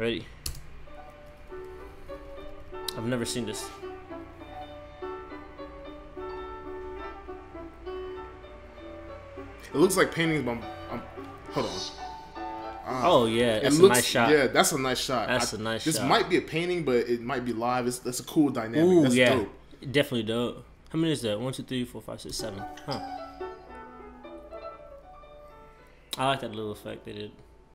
Ready? I've never seen this. It looks like paintings, but I'm, I'm hold on. Uh, Oh yeah, that's that's a nice shot. Yeah, that's a nice shot. That's a nice This shot. might be a painting, but it might be live. It's that's a cool dynamic. Ooh, that's yeah, dope. definitely dope. How many is that? One, two, three, four, five, six, seven. Huh. I like that little effect they did.